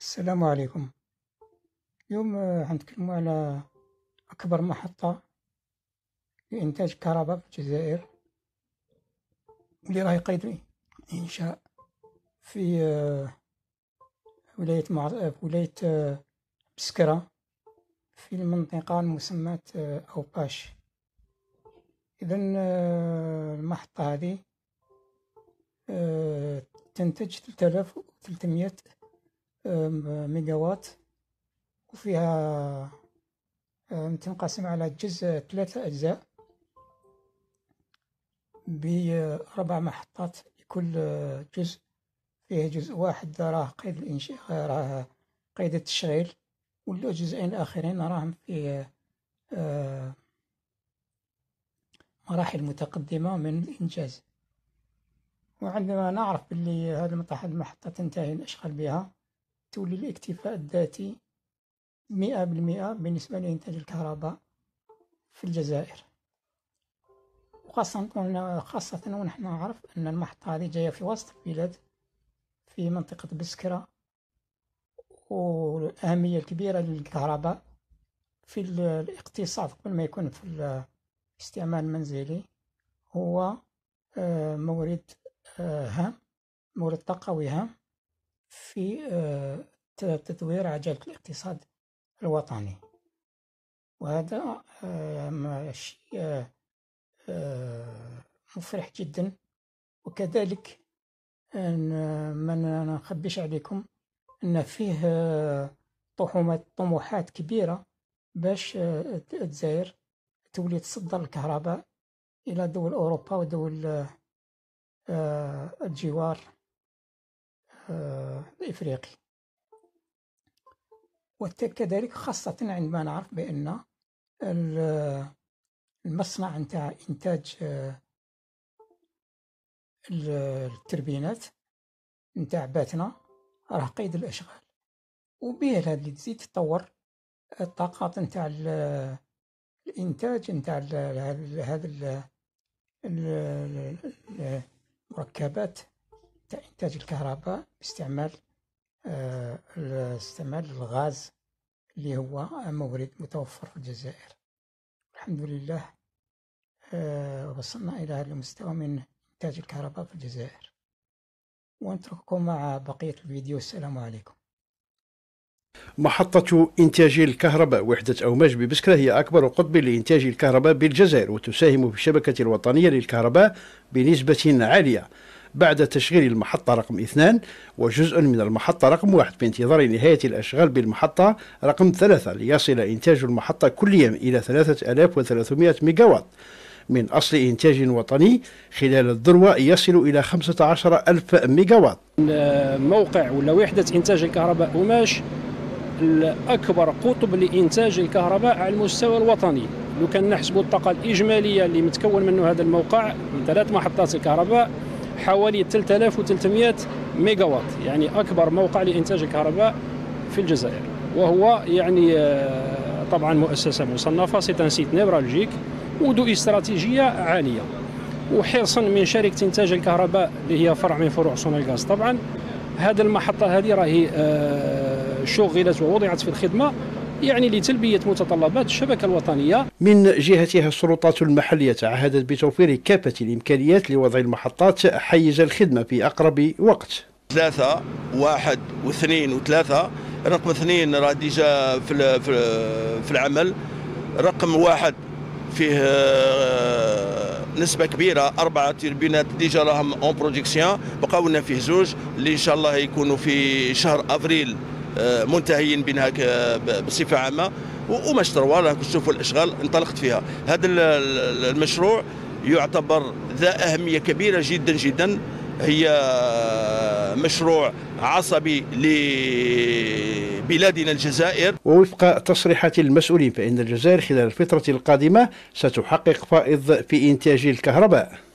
السلام عليكم. اليوم آه، حنتكلموا على أكبر محطة لإنتاج كهرباء في الجزائر واللي راهي قيد الإنشاء في آه، ولاية مع... في ولاية آه، بسكرة في المنطقة المسماة أوباش إذا المحطة هذه تنتج 3300 ميجاوات. وفيها تنقسم على جزء ثلاثة أجزاء بأربع محطات. لكل جزء فيه جزء واحد راه قيد الإنشاء راه قيد التشغيل. والجزئين الآخرين راهم في مراحل متقدمة من الإنجاز. وعندما نعرف باللي هذه المحطة تنتهي الأشغال بها تولي الاكتفاء الذاتي مئة بالمئة بالنسبة لإنتاج الكهرباء في الجزائر. وخاصة خاصة ونحن نعرف أن المحطة هذه جاية في وسط البلاد في منطقة بسكرة والأهمية الكبيرة للكهرباء في الاقتصاد قبل ما يكون في الاستعمال المنزلي هو آه، مورد آه، هام مورد طاقوي هام. في آه، تطوير عجلة الاقتصاد الوطني. وهذا آه، شيء آه، مفرح جدا. وكذلك ما نخبيش عليكم أن فيه طموحات كبيرة باش الجزائر تولي تصدر الكهرباء إلى دول أوروبا ودول الجوار. الإفريقي وكذلك خاصة عندما نعرف بأن المصنع نتاع إنتاج التربينات نتاع باتنا راه قيد الأشغال. وبه اللي تزيد تطور الطاقات نتاع الإنتاج نتاع هذا المركبات. إنتاج الكهرباء باستعمال آه، استعمال الغاز اللي هو مورد متوفر في الجزائر. الحمد لله آه، وصلنا إلى هذا المستوى من إنتاج الكهرباء في الجزائر. ونترككم مع بقية الفيديو. السلام عليكم. محطة إنتاج الكهرباء وحدة أوماج ببسكرة هي أكبر قطب لإنتاج الكهرباء بالجزائر وتساهم في الشبكة الوطنية للكهرباء بنسبة عالية. بعد تشغيل المحطة رقم اثنان وجزء من المحطة رقم واحد. بانتظار نهاية الأشغال بالمحطة رقم ثلاثة ليصل إنتاج المحطة كليا إلى 3300 ميجاوات. من أصل إنتاج وطني خلال الذروة يصل إلى 15 ألف ميجاوات. موقع ولا وحدة إنتاج الكهرباء قماش الأكبر قطب لإنتاج الكهرباء على المستوى الوطني. لو كان نحسبوا الطاقة الإجمالية اللي متكون منه هذا الموقع من ثلاث محطات الكهرباء حوالي 3300 ميجا واط يعني أكبر موقع لإنتاج الكهرباء في الجزائر. وهو يعني آه، طبعا مؤسسة مصنفة site névralgique وذو استراتيجية عالية. وحرصا من شركة إنتاج الكهرباء اللي هي فرع من فروع سونلغاز طبعا هذه المحطة هذه راهي آه، شغلت ووضعت في الخدمة. يعني لتلبية متطلبات الشبكة الوطنية. من جهتها السلطات المحلية تعهدت بتوفير كافة الإمكانيات لوضع المحطات حيز الخدمة في أقرب وقت. ثلاثة واحد واثنين وثلاثة. رقم اثنين راه déjà في في العمل. رقم واحد فيه آه، نسبة كبيرة أربعة توربينات déjà راهم en production بقاو لنا فيه زوج اللي إن شاء الله يكونوا في شهر أفريل. آه، منتهيين بها بصفة عامة. ومشروع راكم تشوفوا الأشغال انطلقت فيها. هذا المشروع يعتبر ذا أهمية كبيرة جدا جدا. هي مشروع عصبي لبلادنا الجزائر. ووفق تصريحات المسؤولين فإن الجزائر خلال الفترة القادمة ستحقق فائض في إنتاج الكهرباء.